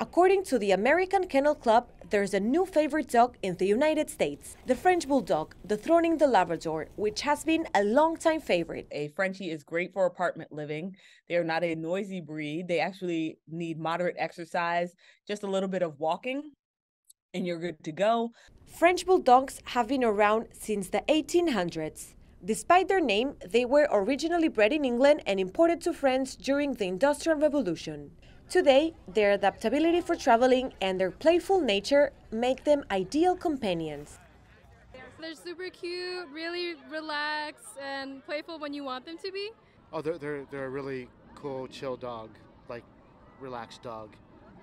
According to the American Kennel Club, there's a new favorite dog in the United States, the French Bulldog, dethroning the Labrador, which has been a long-time favorite. A Frenchie is great for apartment living. They are not a noisy breed. They actually need moderate exercise, just a little bit of walking, and you're good to go. French Bulldogs have been around since the 1800s. Despite their name, they were originally bred in England and imported to France during the Industrial Revolution. Today, their adaptability for traveling and their playful nature make them ideal companions. They're super cute, really relaxed and playful when you want them to be. Oh, they're, they're, they're a really cool, chill dog, like relaxed dog.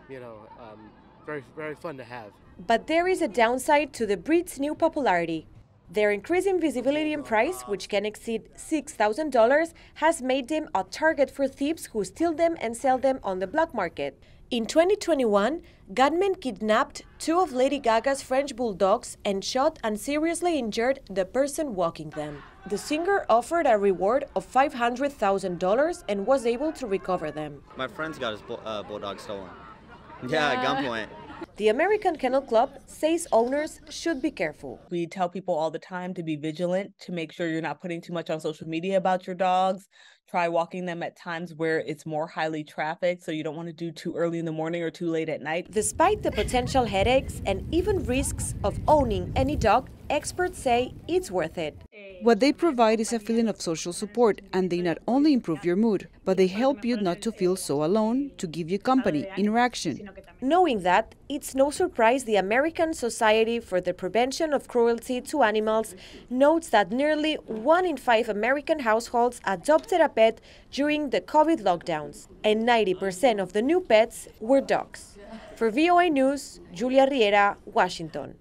You know, um, very, very fun to have. But there is a downside to the breed's new popularity. Their increasing visibility and price, which can exceed $6,000, has made them a target for thieves who steal them and sell them on the black market. In 2021, gunmen kidnapped two of Lady Gaga's French bulldogs and shot and seriously injured the person walking them. The singer offered a reward of $500,000 and was able to recover them. My friend's got his bull, uh, bulldog stolen. Yeah, yeah. gunpoint. The American Kennel Club says owners should be careful. We tell people all the time to be vigilant, to make sure you're not putting too much on social media about your dogs. Try walking them at times where it's more highly trafficked, so you don't want to do too early in the morning or too late at night. Despite the potential headaches and even risks of owning any dog, experts say it's worth it. What they provide is a feeling of social support, and they not only improve your mood, but they help you not to feel so alone, to give you company, interaction. Knowing that, it's no surprise the American Society for the Prevention of Cruelty to Animals notes that nearly one in five American households adopted a pet during the COVID lockdowns, and 90% of the new pets were dogs. For VOA News, Julia Riera, Washington.